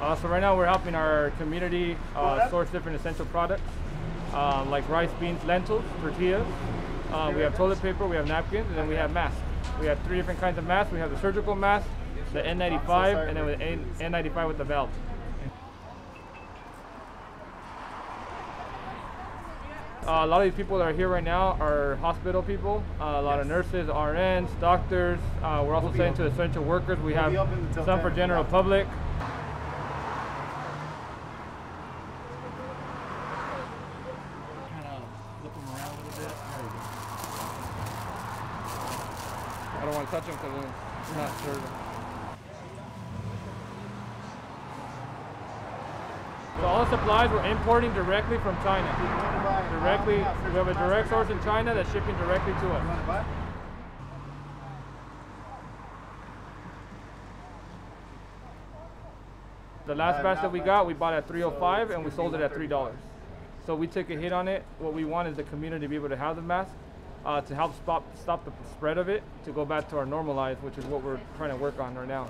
Uh, so right now we're helping our community uh, source different essential products uh, like rice, beans, lentils, tortillas. Uh, we have toilet paper, we have napkins, and then we have masks. We have three different kinds of masks. We have the surgical mask, the N95, and then N- N95 with the valve. Uh, a lot of these people that are here right now are hospital people. Uh, a lot of nurses, RNs, doctors. Uh, we're also selling to essential workers. We have open until some for 10. general public. Kind of flip them around a little bit. There you go. I don't want to touch them because it's not certain. So all the supplies we're importing directly from China. Directly, we have a direct source in China that's shipping directly to us. The last batch that we got, we bought at 305 and we sold it at three dollars. So we took a hit on it. What we want is the community to be able to have the mask uh, to help stop stop the spread of it to go back to our normal life, which is what we're trying to work on right now.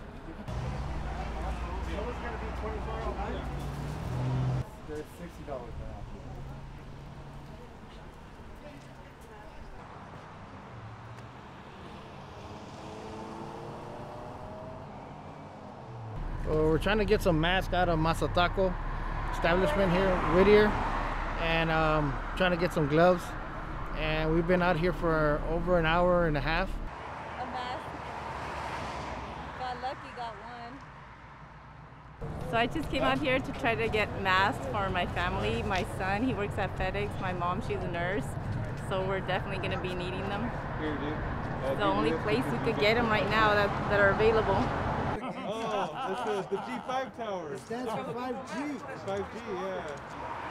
They're sixty dollars now. So we're trying to get some masks out of Masataco establishment here, Whittier, and um, trying to get some gloves. And we've been out here for over an hour and a half. a mask. Got lucky, got one. So I just came out here to try to get masks for my family. My son, he works at FedEx. My mom, she's a nurse. So we're definitely going to be needing them. Uh, the only place we could get them right now that, that are available. Oh, this is the G5 tower. Stands for 5G. 5G, yeah.